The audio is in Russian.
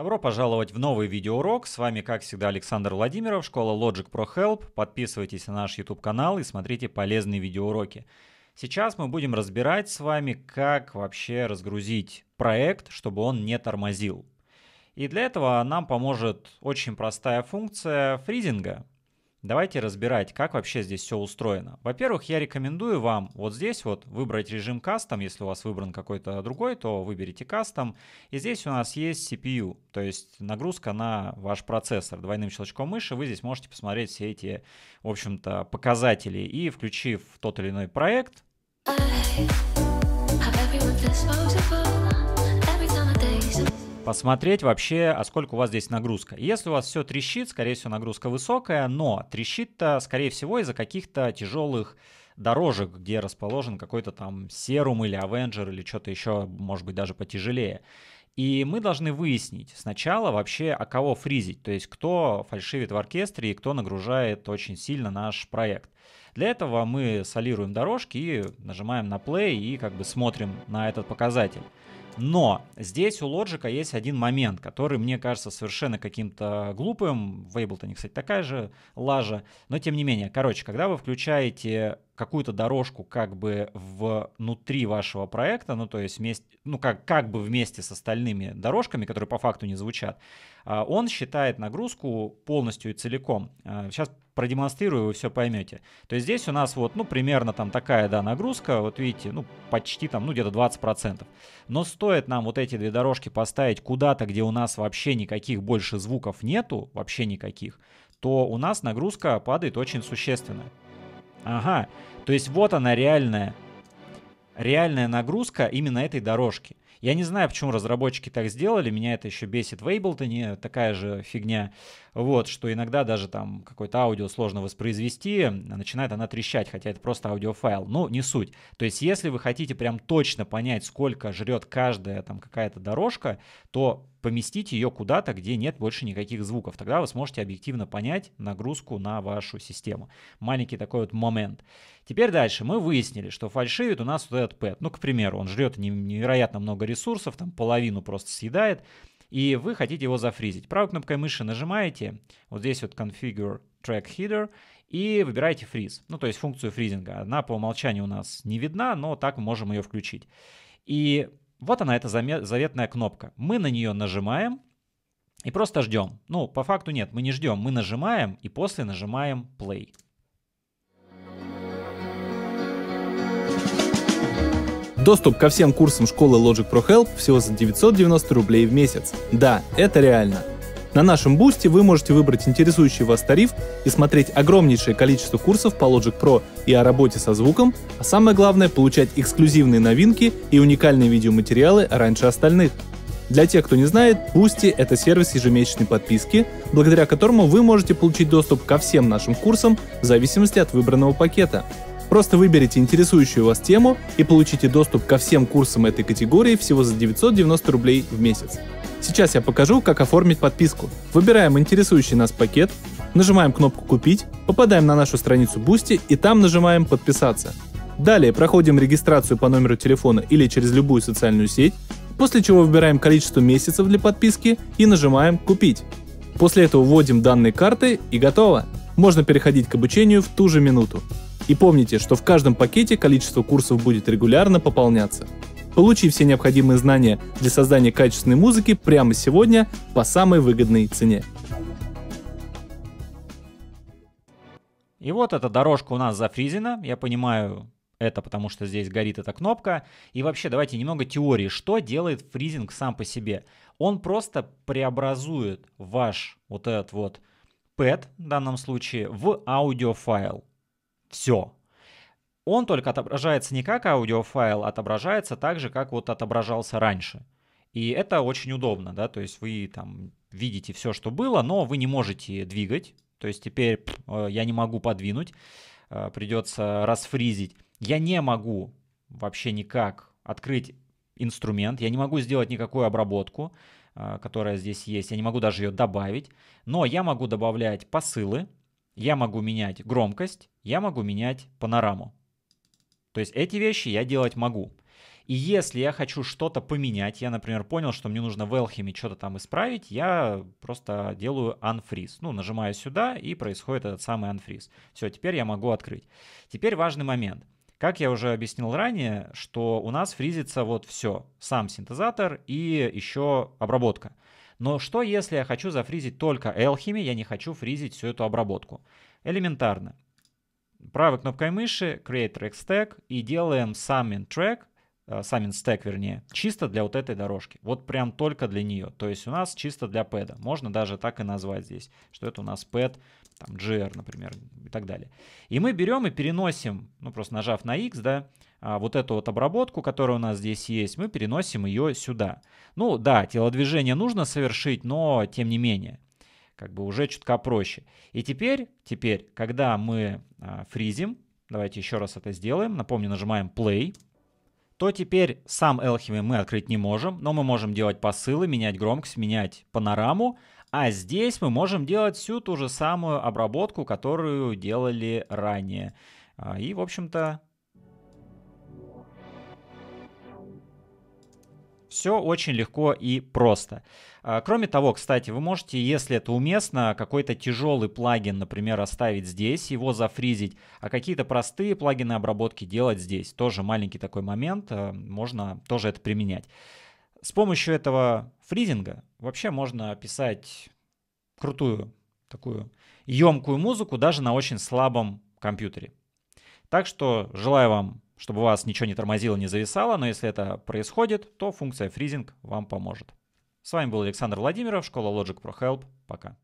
Добро пожаловать в новый видеоурок. С вами, как всегда, Александр Владимиров, школа Logic Pro Help. Подписывайтесь на наш YouTube канал и смотрите полезные видеоуроки. Сейчас мы будем разбирать с вами, как вообще разгрузить проект, чтобы он не тормозил. И для этого нам поможет очень простая функция фризинга. Давайте разбирать, как вообще здесь все устроено. Во-первых, я рекомендую вам вот здесь вот выбрать режим кастом. Если у вас выбран какой-то другой, то выберите кастом. И здесь у нас есть CPU, то есть нагрузка на ваш процессор. Двойным щелчком мыши вы здесь можете посмотреть все эти, в общем-то, показатели. И включив тот или иной проект, посмотреть вообще, а сколько у вас здесь нагрузка. Если у вас все трещит, скорее всего, нагрузка высокая, но трещит-то, скорее всего, из-за каких-то тяжелых дорожек, где расположен какой-то там серум или авенджер или что-то еще, может быть, даже потяжелее. И мы должны выяснить сначала вообще, а кого фризить, то есть кто фальшивит в оркестре и кто нагружает очень сильно наш проект. Для этого мы солируем дорожки и нажимаем на play и как бы смотрим на этот показатель. Но здесь у Logic есть один момент, который мне кажется совершенно каким-то глупым. В Ableton, кстати, такая же лажа. Но тем не менее, короче, когда вы включаете какую-то дорожку как бы внутри вашего проекта, ну то есть вместе, ну как, как бы вместе с остальными дорожками, которые по факту не звучат, а, он считает нагрузку полностью и целиком. Сейчас а, продемонстрирую, вы все поймете. То есть здесь у нас вот, ну, примерно там такая, да, нагрузка, вот видите, ну, почти там, ну, где-то 20%. Но стоит нам вот эти две дорожки поставить куда-то, где у нас вообще никаких больше звуков нету, вообще никаких, то у нас нагрузка падает очень существенно. Ага, то есть вот она реальная, реальная нагрузка именно этой дорожки. Я не знаю, почему разработчики так сделали, меня это еще бесит в Ableton, такая же фигня, вот, что иногда даже там какое-то аудио сложно воспроизвести, начинает она трещать, хотя это просто аудиофайл, ну, не суть. То есть, если вы хотите прям точно понять, сколько жрет каждая там какая-то дорожка, то поместить ее куда-то, где нет больше никаких звуков. Тогда вы сможете объективно понять нагрузку на вашу систему. Маленький такой вот момент. Теперь дальше. Мы выяснили, что фальшивит у нас вот этот пэт. Ну, к примеру, он жрет невероятно много ресурсов, там половину просто съедает, и вы хотите его зафризить. Правой кнопкой мыши нажимаете, вот здесь вот Configure Track Header, и выбираете фриз. Ну, то есть функцию фризинга. Она по умолчанию у нас не видна, но так мы можем ее включить. И вот она, эта заветная кнопка. Мы на нее нажимаем и просто ждем. Ну, по факту нет, мы не ждем, мы нажимаем и после нажимаем play. Доступ ко всем курсам школы Logic Pro Help всего за 990 рублей в месяц. Да, это реально. На нашем бусте вы можете выбрать интересующий вас тариф и смотреть огромнейшее количество курсов по Logic Pro и о работе со звуком, а самое главное получать эксклюзивные новинки и уникальные видеоматериалы раньше остальных. Для тех, кто не знает, Boosty — это сервис ежемесячной подписки, благодаря которому вы можете получить доступ ко всем нашим курсам в зависимости от выбранного пакета. Просто выберите интересующую вас тему и получите доступ ко всем курсам этой категории всего за 990 рублей в месяц. Сейчас я покажу, как оформить подписку. Выбираем интересующий нас пакет, нажимаем кнопку «Купить», попадаем на нашу страницу Boosty и там нажимаем «Подписаться». Далее проходим регистрацию по номеру телефона или через любую социальную сеть, после чего выбираем количество месяцев для подписки и нажимаем «Купить». После этого вводим данные карты и готово. Можно переходить к обучению в ту же минуту. И помните, что в каждом пакете количество курсов будет регулярно пополняться. Получи все необходимые знания для создания качественной музыки прямо сегодня по самой выгодной цене. И вот эта дорожка у нас зафризена. Я понимаю, это потому что здесь горит эта кнопка. И вообще давайте немного теории. Что делает фризинг сам по себе? Он просто преобразует ваш вот этот вот pad в данном случае в аудиофайл. Все он только отображается не как аудиофайл, отображается так же, как вот отображался раньше. И это очень удобно, да, то есть вы там видите все, что было, но вы не можете двигать, то есть теперь э, я не могу подвинуть, э, придется расфризить. Я не могу вообще никак открыть инструмент, я не могу сделать никакую обработку, э, которая здесь есть, я не могу даже ее добавить, но я могу добавлять посылы, я могу менять громкость, я могу менять панораму. То есть эти вещи я делать могу. И если я хочу что-то поменять, я, например, понял, что мне нужно в Alchemy что-то там исправить, я просто делаю unfreeze. Ну, нажимаю сюда, и происходит этот самый unfreeze. Все, теперь я могу открыть. Теперь важный момент. Как я уже объяснил ранее, что у нас фризится вот все. Сам синтезатор и еще обработка. Но что, если я хочу зафризить только Alchemy, я не хочу фризить всю эту обработку? Элементарно. Правой кнопкой мыши Create Track Stack и делаем Summon Track, э, Summon Stack вернее, чисто для вот этой дорожки. Вот прям только для нее. То есть у нас чисто для пэда. Можно даже так и назвать здесь, что это у нас пэд, там GR, например, и так далее. И мы берем и переносим, ну просто нажав на X, да, а, вот эту вот обработку, которая у нас здесь есть, мы переносим ее сюда. Ну да, телодвижение нужно совершить, но тем не менее, как бы уже чутка проще. И теперь, теперь, когда мы а, фризим, давайте еще раз это сделаем, напомню, нажимаем play, то теперь сам Alchemy мы открыть не можем, но мы можем делать посылы, менять громкость, менять панораму, а здесь мы можем делать всю ту же самую обработку, которую делали ранее. А, и, в общем-то, Все очень легко и просто. А, кроме того, кстати, вы можете, если это уместно, какой-то тяжелый плагин, например, оставить здесь, его зафризить, а какие-то простые плагины обработки делать здесь. Тоже маленький такой момент, а, можно тоже это применять. С помощью этого фризинга вообще можно писать крутую такую емкую музыку даже на очень слабом компьютере. Так что желаю вам чтобы вас ничего не тормозило, не зависало, но если это происходит, то функция фризинг вам поможет. С вами был Александр Владимиров, школа Logic Pro Help. Пока.